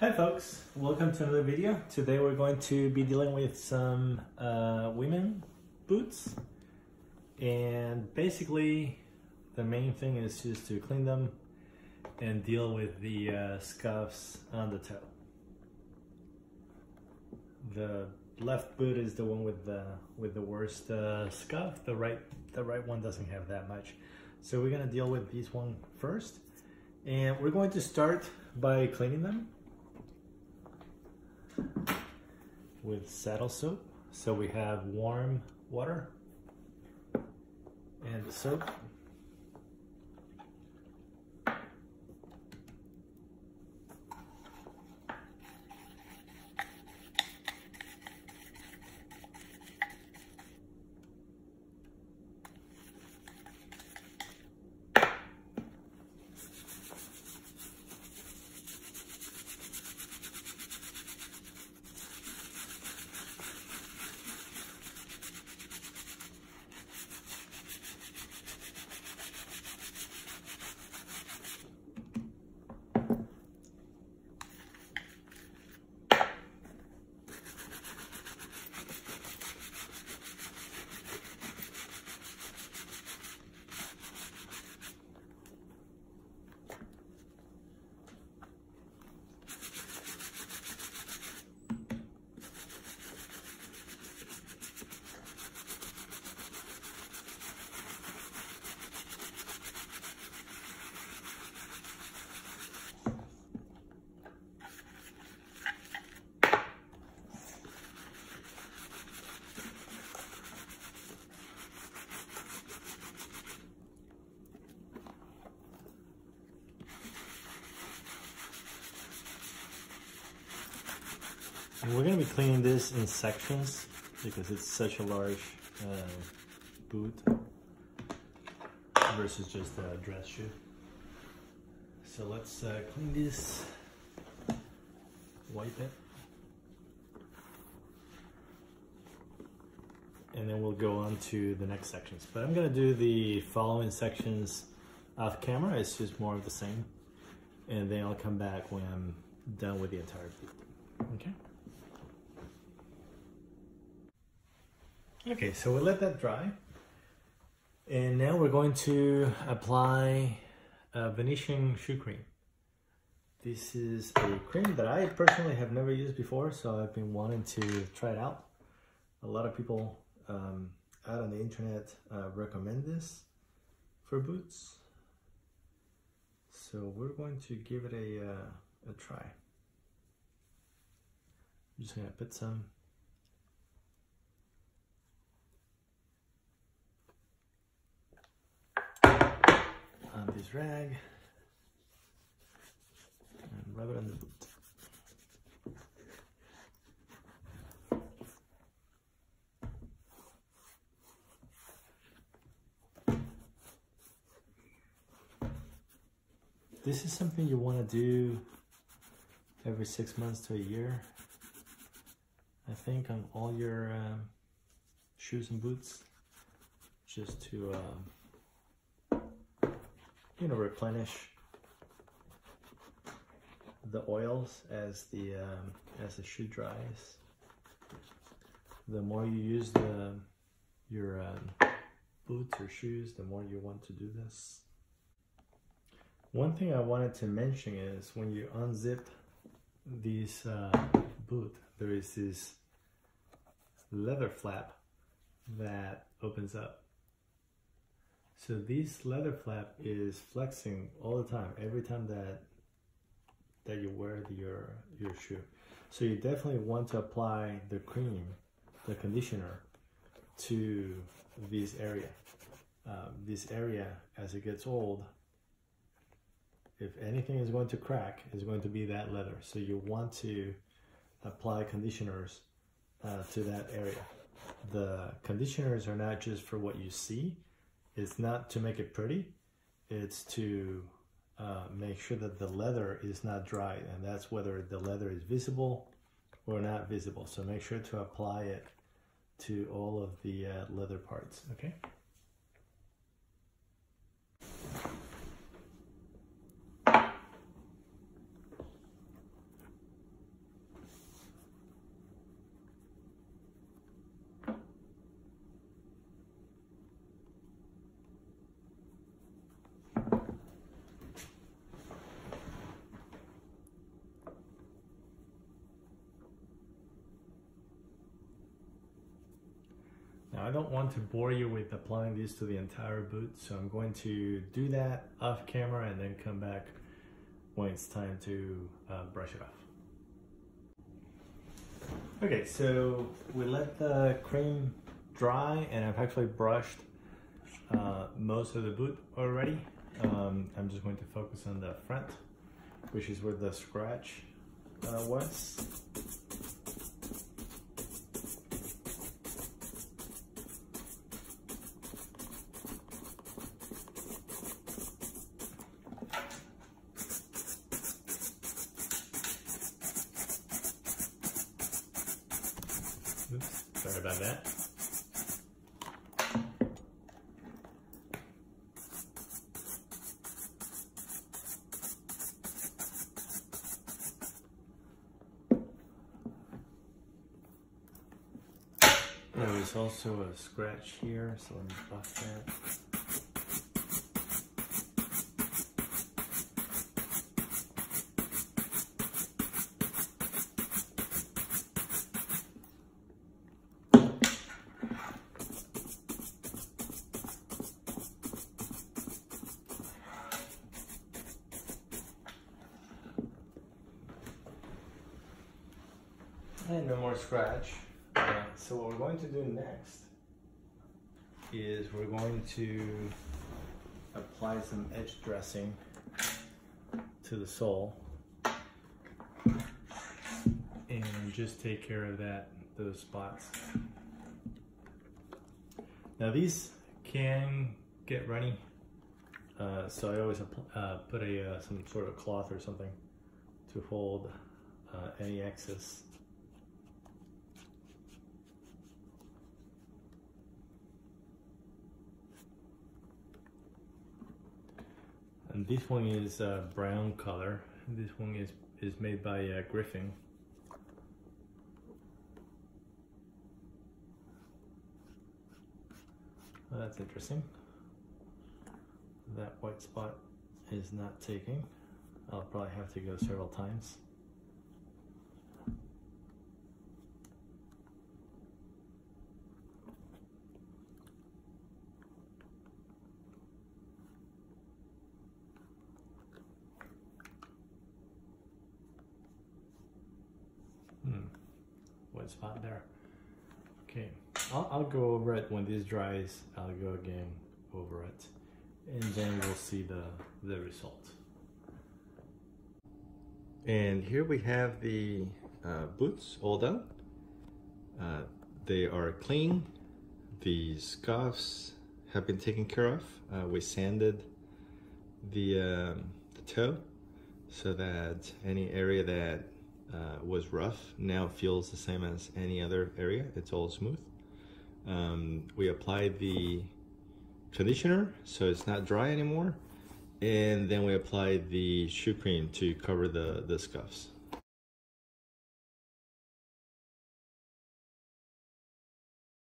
Hi folks, welcome to another video. Today we're going to be dealing with some uh, women boots and basically the main thing is just to clean them and deal with the uh, scuffs on the toe. The left boot is the one with the with the worst uh, scuff. The right the right one doesn't have that much. So we're gonna deal with this one first and we're going to start by cleaning them with saddle soap. So we have warm water and soap. And we're going to be cleaning this in sections because it's such a large uh, boot versus just a dress shoe. So let's uh, clean this, wipe it. And then we'll go on to the next sections. But I'm gonna do the following sections off camera. It's just more of the same. And then I'll come back when I'm done with the entire boot, okay? Okay, so we'll let that dry. And now we're going to apply a Venetian shoe cream. This is a cream that I personally have never used before, so I've been wanting to try it out. A lot of people um, out on the internet uh, recommend this for boots. So we're going to give it a, uh, a try. I'm just gonna put some on this rag and rub it on the boot. This is something you want to do every six months to a year. I think on all your um, shoes and boots, just to um, you know, replenish the oils as the um, as the shoe dries. The more you use the your um, boots or shoes, the more you want to do this. One thing I wanted to mention is when you unzip these uh, boot, there is this leather flap that opens up so this leather flap is flexing all the time, every time that that you wear the, your your shoe. So you definitely want to apply the cream, the conditioner, to this area. Um, this area, as it gets old, if anything is going to crack, is going to be that leather. So you want to apply conditioners uh, to that area. The conditioners are not just for what you see, it's not to make it pretty, it's to uh, make sure that the leather is not dry and that's whether the leather is visible or not visible. So make sure to apply it to all of the uh, leather parts, okay? I don't want to bore you with applying these to the entire boot, so I'm going to do that off camera and then come back when it's time to uh, brush it off. Okay, so we let the cream dry and I've actually brushed uh, most of the boot already. Um, I'm just going to focus on the front, which is where the scratch uh, was. Sorry about that. There was also a scratch here, so let me buff that. And no more scratch. So what we're going to do next is we're going to apply some edge dressing to the sole and just take care of that those spots. Now these can get runny, uh, so I always uh, put a uh, some sort of cloth or something to hold uh, any excess This one is uh, brown color. This one is, is made by uh, Griffin. Oh, that's interesting. That white spot is not taking. I'll probably have to go several times. Spot there. Okay, I'll, I'll go over it when this dries. I'll go again over it, and then we'll see the the result. And here we have the uh, boots all done. Uh, they are clean. The scuffs have been taken care of. Uh, we sanded the, um, the toe so that any area that uh, was rough now feels the same as any other area. It's all smooth. Um, we applied the conditioner so it's not dry anymore. And then we applied the shoe cream to cover the, the scuffs.